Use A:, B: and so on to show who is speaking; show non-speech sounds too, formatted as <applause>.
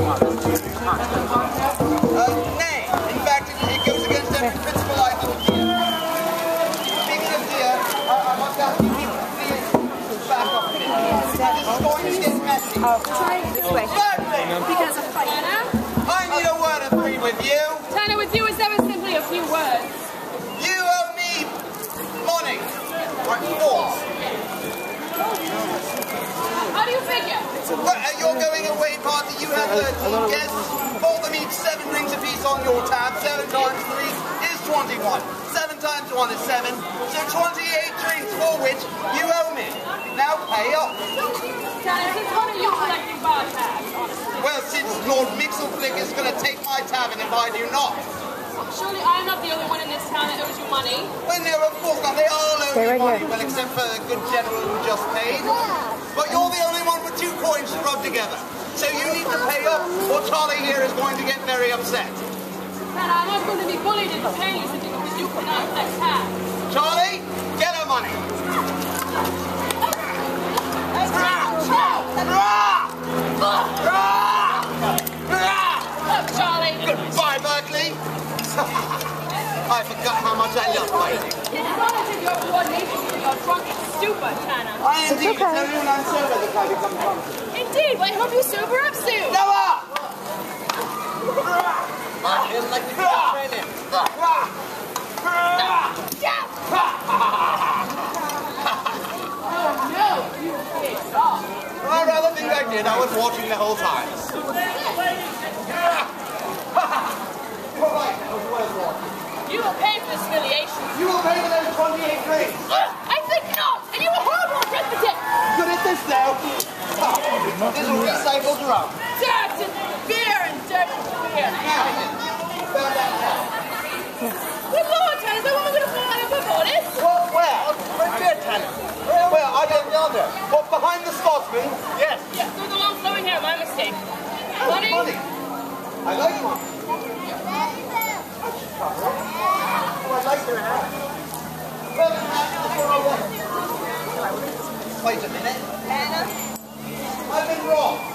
A: Uh, nay, in fact, it, it goes against every principle I hold dear. Speaking of dear, I, I must ask you to please back off a bit. This is going to get messy.
B: Oh, try this way. Because of fight.
A: I need a word or three with you.
C: Tanner, with you is ever simply a few words.
A: You owe me money. Right, four.
C: How do you figure?
A: Well, your going away party, you have 13 guests. For them each seven rings apiece on your tab. Seven times three is 21. Seven times one is seven. So 28 drinks for which you owe me. Now pay up.
C: Tanner, since when are you collecting bar tabs.
A: Well, since Lord Mixelflick is going to take my tavern if I do not.
C: Surely I am not the only one in this town that owes you money.
A: When they're of course not, they all owe
B: Stay
A: me
B: right
A: money,
B: here.
A: well, except for the good general who just paid. But you're the only one together. So you need to pay up, or Charlie here is going to get very upset.
C: Tanner, I'm not going to be bullied into paying you simply because you cannot collect tabs.
A: Charlie, get her money.
C: Look, Charlie.
A: Goodbye, Berkeley. <laughs> I forgot how much I love fighting.
C: It is not as if your coordination with your drunk and stupid, Tanner.
A: I indeed,
B: okay.
A: it's only when I'm sober that I become drunk.
C: Indeed, well, I hope you sober up soon.
A: Noah!
D: Him like the training.
C: Oh, no, you big dog.
A: I rather think I did. I was watching the whole time. All right, that was well worn.
C: You will pay for this humiliation.
A: You will pay for those 28 drinks. This is recycled rum.
C: Dirt and beer and dirt and beer.
A: Now, burn that down.
C: Good Lord, Tanner, is that woman going to fall out of her?
A: Well, where? Tanner. Where, where? I yonder. What, behind the Scotsman? Yes.
C: Yes, through the long flowing hair, my mistake. Money.
A: I like. Oh, I like your hat. Well, before I went. Wait a minute.
B: Anna?
A: Wrong.